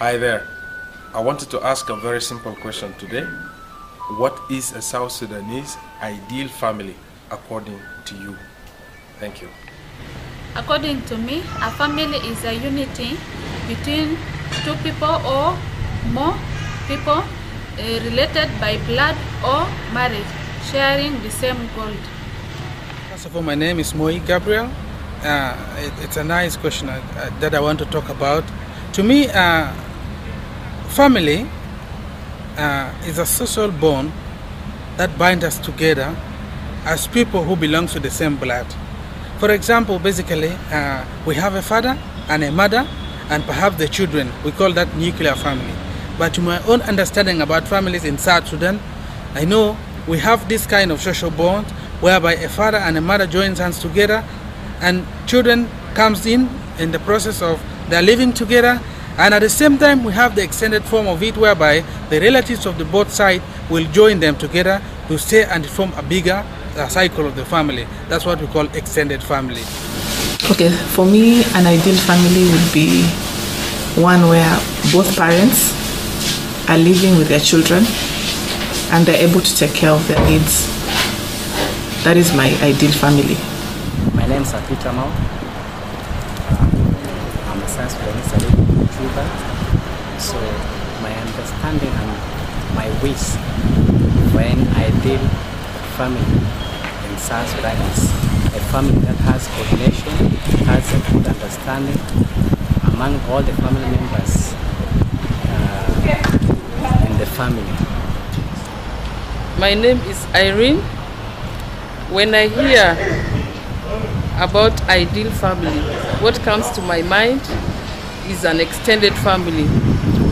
Hi there. I wanted to ask a very simple question today. What is a South Sudanese ideal family according to you? Thank you. According to me, a family is a unity between two people or more people uh, related by blood or marriage, sharing the same goal. First of all, my name is Moi Gabriel. Uh, it, it's a nice question uh, that I want to talk about. To me, uh, family uh, is a social bond that binds us together as people who belong to the same blood. For example, basically, uh, we have a father and a mother, and perhaps the children. We call that nuclear family. But to my own understanding about families in South Sudan, I know we have this kind of social bond whereby a father and a mother join hands together, and children comes in in the process of their living together and at the same time, we have the extended form of it whereby the relatives of the both sides will join them together to stay and form a bigger uh, cycle of the family. That's what we call extended family. Okay, for me, an ideal family would be one where both parents are living with their children and they're able to take care of their needs. That is my ideal family. My name is Peter Mao. I'm a Juba. So my understanding and my wish for an ideal family in South Sudan is a family that has coordination, has a good understanding among all the family members uh, in the family. My name is Irene. When I hear about ideal family, what comes to my mind is an extended family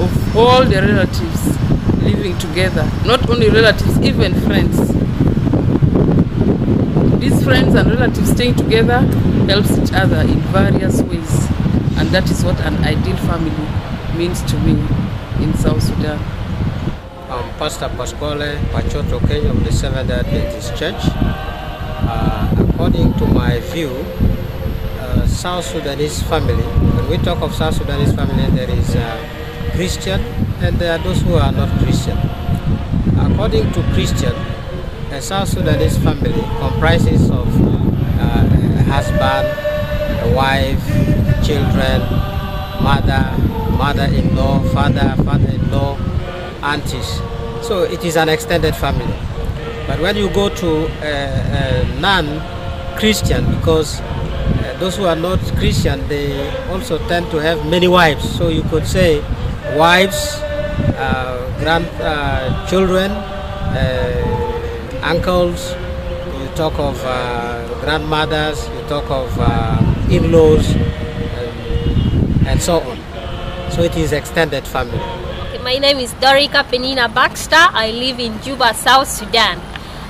of all the relatives living together. Not only relatives, even friends. These friends and relatives staying together helps each other in various ways. And that is what an ideal family means to me in South Sudan. I'm Pastor Pasquale Pachoto Kenya of the Seventh-day Adventist Church. Uh, according to my view, uh, South Sudanese family, when we talk of South Sudanese family, there is uh, Christian and there are those who are not Christian. According to Christian, a South Sudanese family comprises of uh, a husband, a wife, children, mother, mother-in-law, father, father-in-law, aunties. So it is an extended family. But when you go to a non-Christian, because uh, those who are not Christian, they also tend to have many wives. So you could say wives, uh, grandchildren, uh, uncles, you talk of uh, grandmothers, you talk of uh, in-laws, and, and so on. So it is extended family. My name is Dorica Penina Baxter. I live in Juba, South Sudan.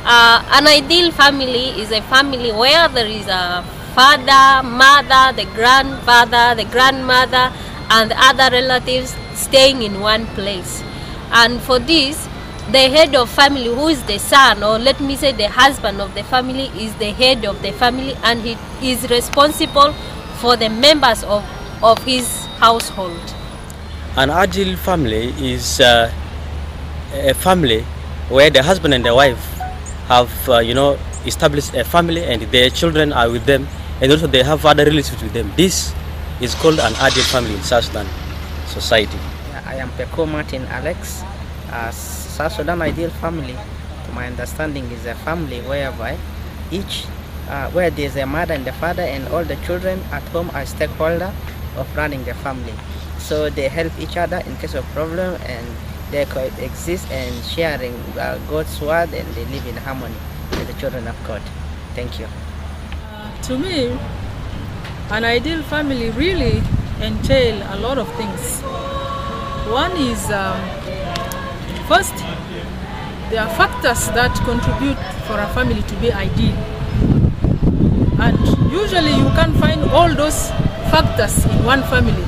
Uh, an ideal family is a family where there is a father, mother, the grandfather, the grandmother, and other relatives staying in one place. And for this, the head of family, who is the son, or let me say the husband of the family, is the head of the family and he is responsible for the members of, of his household. An ideal family is uh, a family where the husband and the wife have, uh, you know, established a family and their children are with them and also they have other relatives with them. This is called an ideal family in South Sudan society. I am Peko Martin Alex. Uh, South Sudan ideal family, to my understanding, is a family whereby each, uh, where there is a mother and a father and all the children at home are stakeholder of running the family. So they help each other in case of problem and they coexist and sharing uh, God's word and they live in harmony with the children of God. Thank you. Uh, to me, an ideal family really entail a lot of things. One is um, first, there are factors that contribute for a family to be ideal. And usually you can find all those factors in one family.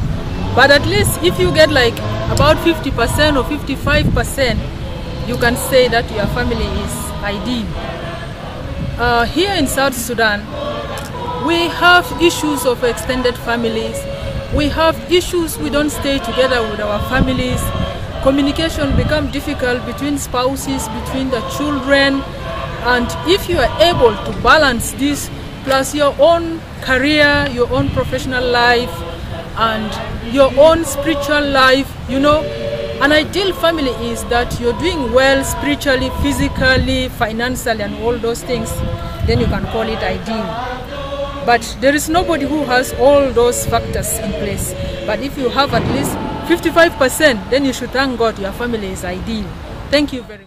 But at least if you get like about 50% or 55%, you can say that your family is ideal. Uh, here in South Sudan, we have issues of extended families. we have issues, we don't stay together with our families. Communication become difficult between spouses, between the children. And if you are able to balance this plus your own career, your own professional life, and your own spiritual life, you know, an ideal family is that you're doing well spiritually, physically, financially, and all those things, then you can call it ideal. But there is nobody who has all those factors in place. But if you have at least 55%, then you should thank God your family is ideal. Thank you very much.